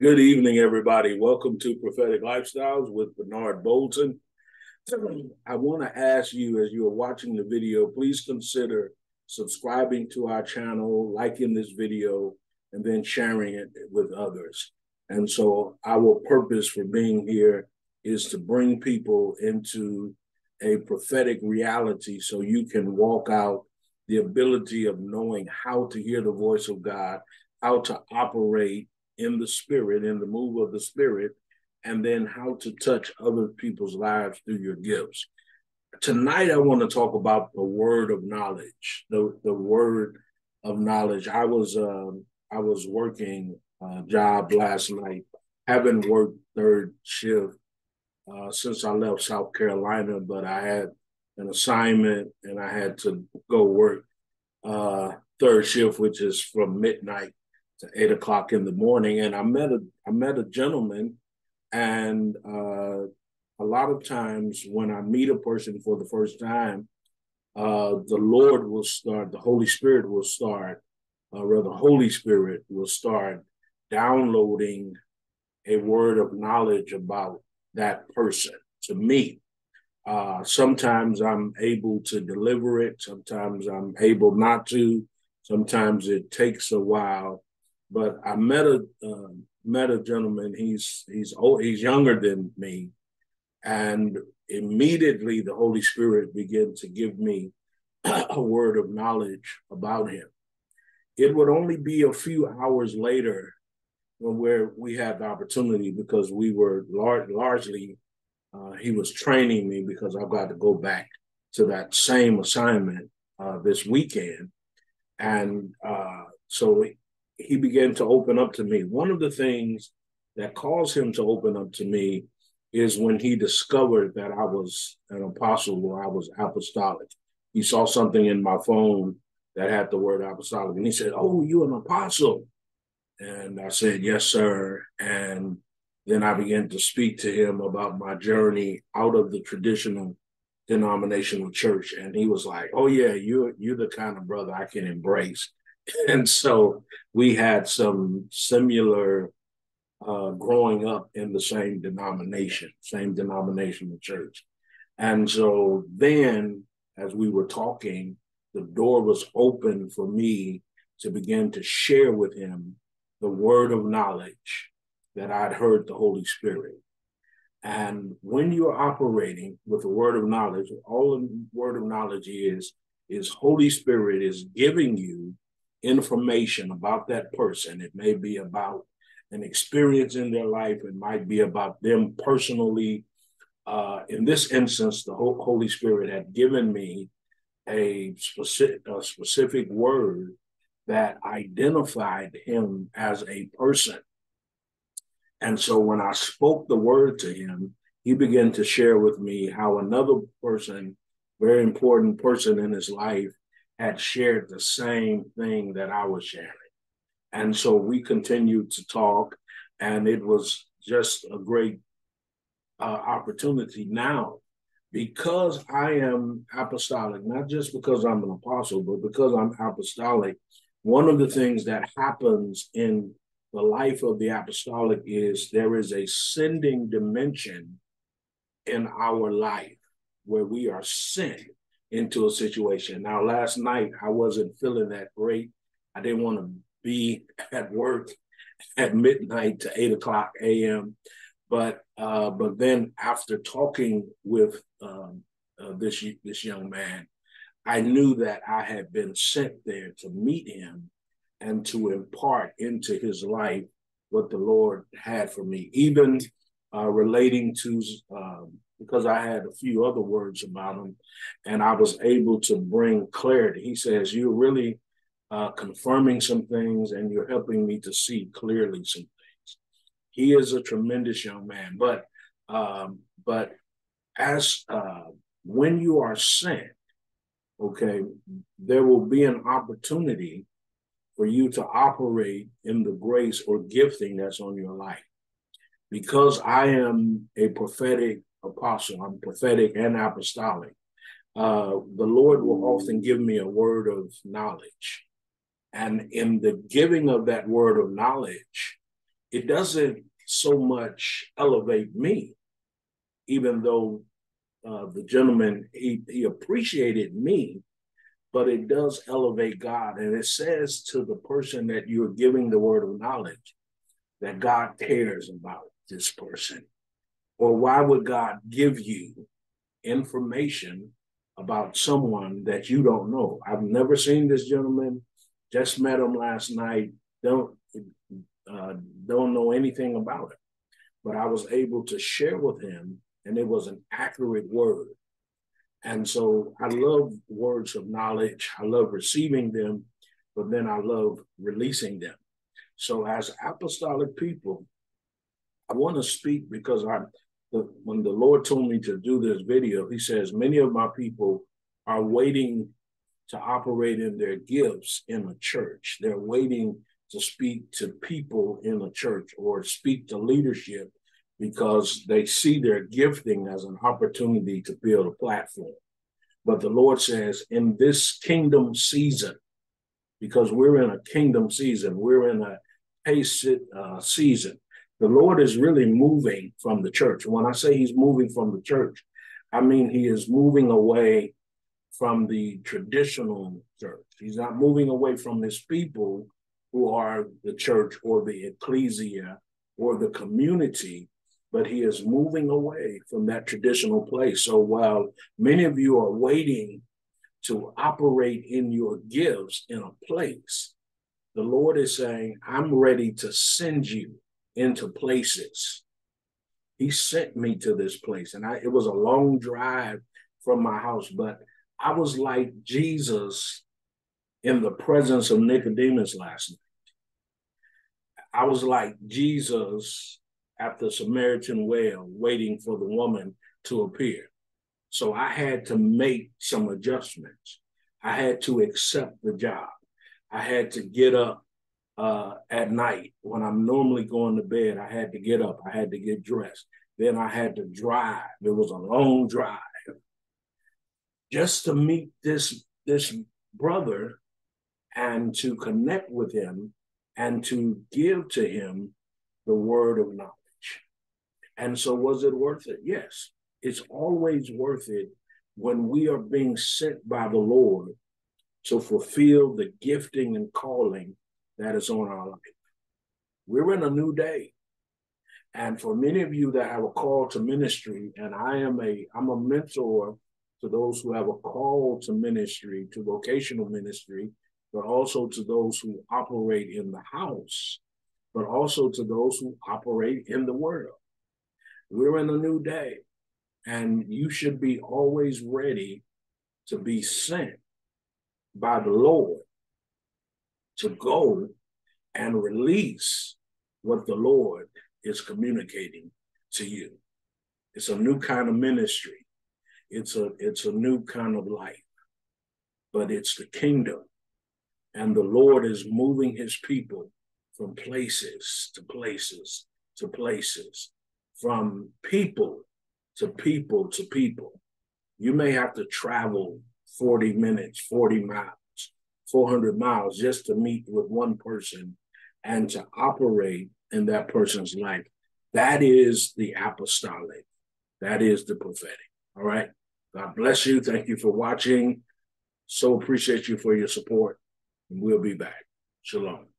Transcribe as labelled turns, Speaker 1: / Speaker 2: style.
Speaker 1: Good evening, everybody. Welcome to Prophetic Lifestyles with Bernard Boulton. I want to ask you, as you are watching the video, please consider subscribing to our channel, liking this video, and then sharing it with others. And so, our purpose for being here is to bring people into a prophetic reality so you can walk out the ability of knowing how to hear the voice of God, how to operate in the spirit, in the move of the spirit, and then how to touch other people's lives through your gifts. Tonight, I want to talk about the word of knowledge, the, the word of knowledge. I was um, I was working a job last night, having worked third shift uh, since I left South Carolina, but I had an assignment and I had to go work uh, third shift, which is from midnight to eight o'clock in the morning. And I met a I met a gentleman, and uh, a lot of times when I meet a person for the first time, uh, the Lord will start, the Holy Spirit will start, uh, or the Holy Spirit will start downloading a word of knowledge about that person to me. Uh, sometimes I'm able to deliver it. Sometimes I'm able not to. Sometimes it takes a while. But I met a uh, met a gentleman. He's he's old, he's younger than me, and immediately the Holy Spirit began to give me a word of knowledge about him. It would only be a few hours later where we had the opportunity because we were lar- largely uh, he was training me because I've got to go back to that same assignment uh, this weekend. And uh, so he began to open up to me. One of the things that caused him to open up to me is when he discovered that I was an apostle or I was apostolic. He saw something in my phone that had the word apostolic, and he said, Oh, you an apostle? And I said, Yes, sir. And then I began to speak to him about my journey out of the traditional denominational church. And he was like, Oh yeah, you're you're the kind of brother I can embrace. And so we had some similar uh, growing up in the same denomination, same denominational church. And so then as we were talking, the door was open for me to begin to share with him the word of knowledge that I'd heard the Holy Spirit. And when you're operating with the word of knowledge, all the word of knowledge is, is Holy Spirit is giving you information about that person. It may be about an experience in their life, it might be about them personally. Uh, in this instance, the Holy Spirit had given me a specific, a specific word that identified him as a person. And so when I spoke the word to him, he began to share with me how another person, very important person in his life, had shared the same thing that I was sharing. And so we continued to talk, and it was just a great uh, opportunity now because I am apostolic, not just because I'm an apostle, but because I'm apostolic. One of the things that happens in the life of the apostolic is there is a sending dimension in our life where we are sent into a situation. Now, last night I wasn't feeling that great. I didn't want to be at work at midnight to eight o'clock a.m. But uh, but then after talking with um, uh, this this young man, I knew that I had been sent there to meet him and to impart into his life what the Lord had for me, even uh, relating to, um, because I had a few other words about him, and I was able to bring clarity. He says, You're really uh, confirming some things, and you're helping me to see clearly some things. He is a tremendous young man, but um, but as uh, when you are sent, okay, there will be an opportunity for you to operate in the grace or gifting that's on your life. Because I am a prophetic apostle, I'm prophetic and apostolic, uh, the Lord will often give me a word of knowledge. And in the giving of that word of knowledge, it doesn't so much elevate me, even though uh, the gentleman he, he appreciated me, but it does elevate God. And it says to the person that you're giving the word of knowledge that God cares about this person. Or why would God give you information about someone that you don't know? I've never seen this gentleman, just met him last night, don't uh, don't know anything about it. But I was able to share with him, and it was an accurate word. And so I love words of knowledge. I love receiving them, but then I love releasing them. So as apostolic people, I want to speak because I, the, when the Lord told me to do this video, He says many of my people are waiting to operate in their gifts in a church. They're waiting to speak to people in a church or speak to leadership because they see their gifting as an opportunity to build a platform. But the Lord says, in this kingdom season, because we're in a kingdom season, we're in a pace uh, season. The Lord is really moving from the church. When I say He's moving from the church, I mean He is moving away from the traditional church. He's not moving away from His people who are the church or the ecclesia or the community, but he is moving away from that traditional place. So while many of you are waiting to operate in your gifts in a place, the Lord is saying, I'm ready to send you into places. He sent me to this place, and I, it was a long drive from my house, but I was like Jesus in the presence of Nicodemus last night. I was like Jesus at the Samaritan well, waiting for the woman to appear. So I had to make some adjustments. I had to accept the job. I had to get up uh, at night when I'm normally going to bed. I had to get up. I had to get dressed. Then I had to drive. It was a long drive just to meet this this brother and to connect with him and to give to him the word of knowledge. And so, was it worth it? Yes, it's always worth it when we are being sent by the Lord to fulfill the gifting and calling that is on our life. We're in a new day. And for many of you that have a call to ministry, and I am a I'm a mentor to those who have a call to ministry, to vocational ministry, but also to those who operate in the house, but also to those who operate in the world. We're in a new day, and you should be always ready to be sent by the Lord to go and release what the Lord is communicating to you. It's a new kind of ministry. It's a it's a new kind of life. But it's the kingdom and the Lord is moving his people from places to places to places, from people to people to people. You may have to travel 40 minutes, 40 miles, 400 miles just to meet with one person and to operate in that person's life. That is the apostolic. That is the prophetic. All right. God bless you. Thank you for watching. So appreciate you for your support and we'll be back. Shalom.